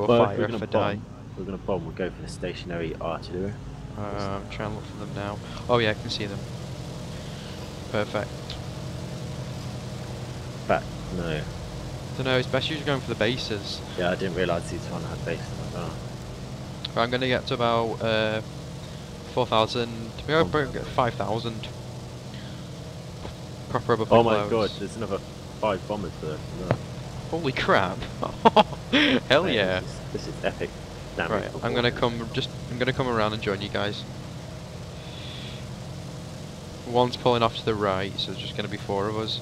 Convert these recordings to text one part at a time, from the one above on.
or Well, if fire we're if gonna I die. bomb, if we're gonna bomb. We'll go for the stationary artillery. Uh, I'm trying to look for them now. Oh yeah, I can see them. Perfect. But no, don't know, it's best usually going for the bases. yeah, I didn't realise these one had base as well. Right, I'm gonna get to about uh, 4,000, we Oh. get 5,000. Proper Oh my god, there's another five bombers there. No. Holy crap! Hell Man, yeah! This is, this is epic. damage Right, I'm gonna come just I'm gonna come around and join you guys. One's pulling off to the right, so there's just gonna be four of us.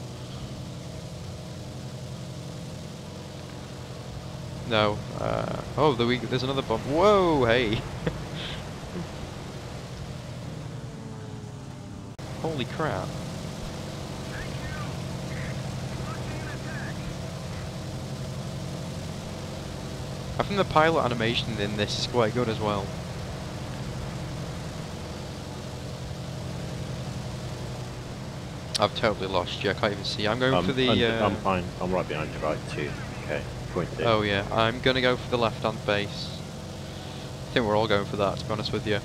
No. Uh, oh, the we, there's another bomb. Whoa! Hey. Holy crap! I think the pilot animation in this is quite good as well. I've totally lost you. I can't even see. I'm going Um, for the. under- Uh, I'm fine. I'm right behind you, right too. Okay, pointed. oh yeah, I'm gonna go for the left-hand base. I think we're all going for that. To be honest with you.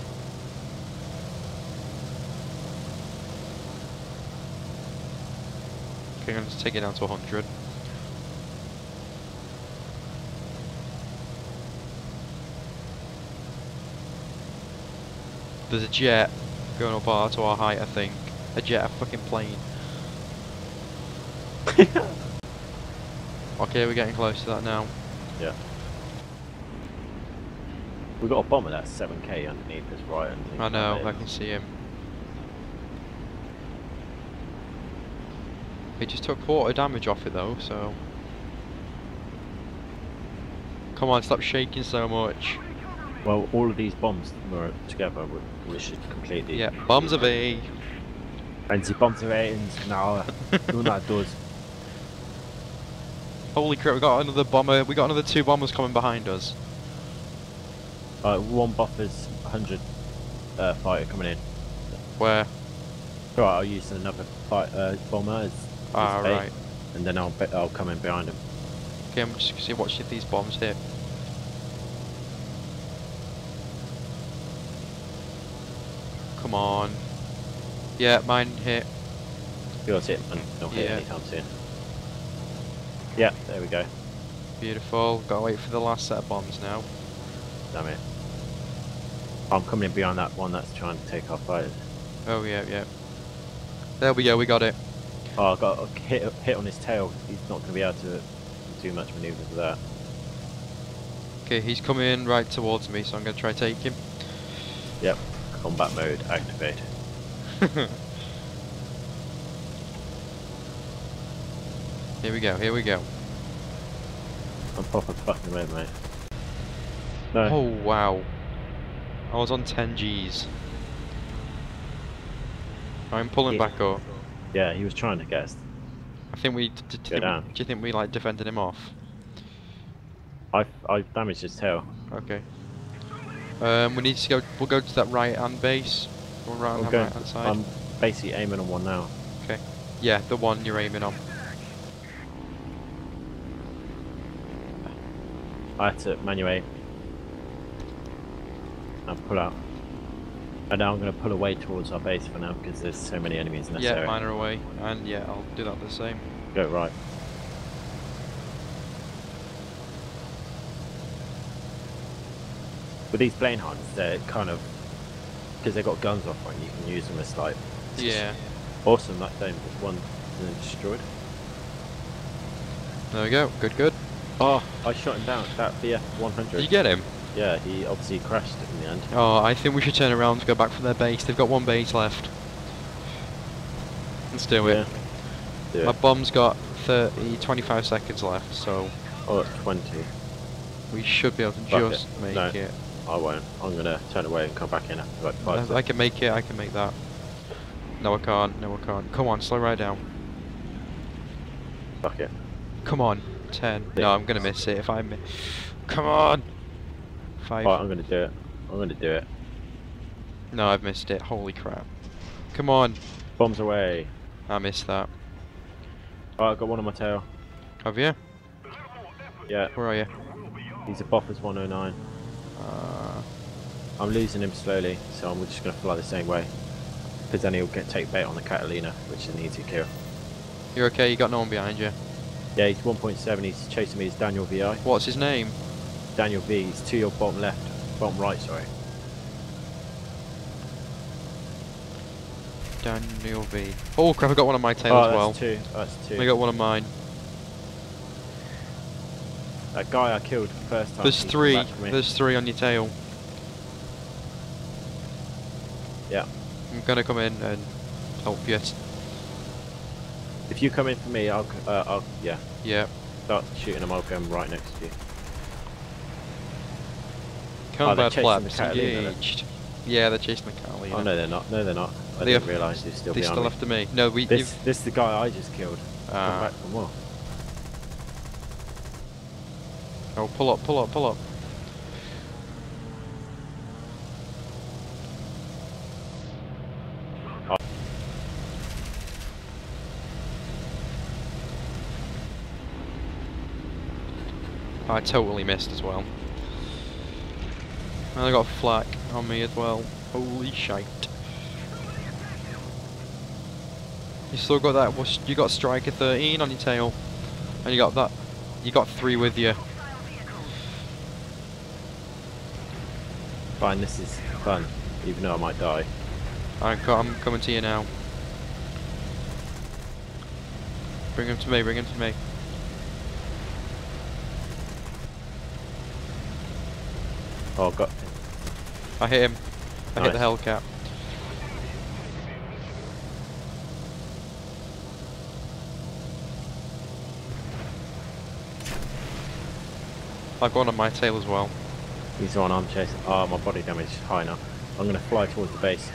Okay, I'm just take it down to 100. There's a jet going up our, to our height, I think. A jet, a fucking plane. Okay, we're getting close to that now. Yeah. We got a bomber that's 7k underneath us, right? underneath I know. I can see him. He just took quarter damage off it though, so. Come on, stop shaking so much. Well, all of these bombs were together. We, we should complete the. Yeah, bombs of A. And the bombs are and now. Doing that does. Holy crap, we got another bomber. We got another two bombers coming behind us. Uh, one buffer's 100 uh, fighter coming in. Where? Right, I'll use another fight, uh, bomber as, as Ah, bait, right. and then I'll be- I'll come in behind him. Okay, I'm just gonna see watch if these bombs hit. Come on. Yeah, mine hit. Yours hit, and not hit Yeah. anytime soon. Yeah, there we go. Beautiful. Gotta wait for the last set of bombs now. Damn it. I'm coming in behind that one that's trying to take our fighters. Oh yeah, yeah. There we go, we got it. Oh, I got a hit, hit on his tail. He's not going to be able to do much manoeuvre with that. Okay, he's coming in right towards me, so I'm gonna try to take him. Yep, combat mode activated. here we go, here we go. I'm proper fucking away, mate. No, Oh wow. I was on 10 Gs. I'm pulling Yeah. back up. yeah, he was trying to get us. I think we. D- d- Go think- down. Do you think we like defended him off? I I damaged his tail. Okay. Um, we need to go. We'll go to that right hand base. Or right hand, right side. I'm basically aiming on one now. okay. Yeah, the one you're aiming on. I had to manuate and pull out. And now I'm going to pull away towards our base for now because there's so many enemies in this yeah, area. mine are away, and yeah, I'll do that the same. Go right. With these plane hunters, they're kind of because they've got guns off one. You can use them as like Yeah. awesome. That thing one is destroyed. There we go. Good, good. Oh, I shot him down. That BF 100. Did you get him? Yeah, he obviously crashed in the end. Oh, I think we should turn around to go back from their base. They've got one base left. Let's do it. Yeah. Do My it. bomb's got 30, 25 seconds left, so Oh, it's 20. we should be able to Fuck it. just make No. it. I won't. I'm gonna turn away and come back in after like five. I, I can make it, I can make that. No, I can't. No, I can't. Come on, slow right down. Fuck it. Come on. 10. Yeah. No, I'm going to miss it if I miss. Come on! 5. Alright, I'm gonna do it. I'm gonna do it. No, I've missed it. Holy crap. Come on. Bombs away. I missed that. Alright, I got one on my tail. Have you? Yeah. Where are you? He's a Boffers 109. Uh, I'm losing him slowly, so I'm just going to fly the same way. Because then he'll get take bait on the Catalina, which is an easy kill. you're okay, you got no one behind you. Yeah, he's 1.7. He's chasing me. It's Daniel VI. What's his name? Daniel V. He's to your bottom left, bottom right. Sorry. Daniel V. Oh crap, I got one on my tail oh, as that's well. two. That's two. I got one on mine. That guy I killed the first time. There's three. back for me. There's three on your tail. Yeah. I'm gonna come in and help you. If you come in for me, I'll, uh, I'll yeah, Yeah. start shooting them. I'll come right next to you. Combat the flaps engaged. Yeah, they're chasing the Catalina. Oh no, they're not. No, they're not. I They didn't realise they're still they still after me. No, we. This, this is the guy I just killed. Come Ah. back for more. Oh, pull up, pull up, pull up. I totally missed as well. And I got flak on me as well. Holy shite. You still got that, you got striker 13 on your tail. And you got that, you got three with you. Fine, this is fun, even though I might die. I'm, I'm coming to you now. Bring him to me, bring him to me. Oh, got. I hit him. I hit the Nice. Hellcat. I've got one on my tail as well. He's on. I'm chasing. Oh, my body damage is high enough. I'm gonna fly towards the base,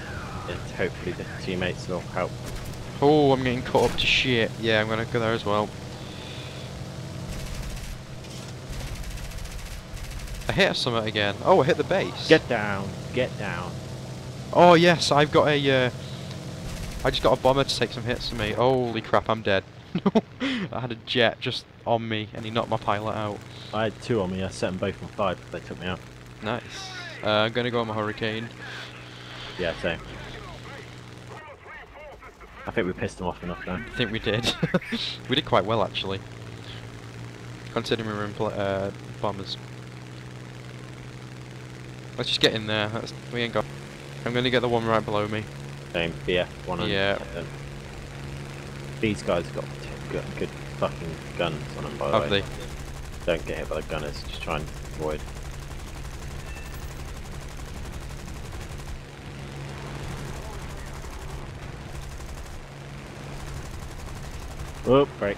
and hopefully the teammates will help. Oh, I'm getting caught up to shit. Yeah, I'm gonna go there as well. I hit something again. Oh, I hit the base. Get down. Get down. Oh yes, I've got a. Uh, I just got a bomber to take some hits to me. Holy crap, I'm dead. I had a jet just on me, and he knocked my pilot out. I had two on me. I set them both on fire, but they took me out. Nice. Uh, I'm gonna go on my hurricane. Yeah, same. I think we pissed them off enough now. I think we did. we did quite well actually, considering we were in pl- uh, bombers. Let's just get in there. That's, we ain't got. I'm gonna get the one right below me. Same. BF 100. Yeah. These guys have got good, good fucking guns on them, by the Have way. they? Don't get hit by the gunners. Just try and avoid. Oh, break.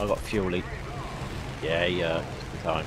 I got fuel leak. Yeah, yeah, just in time.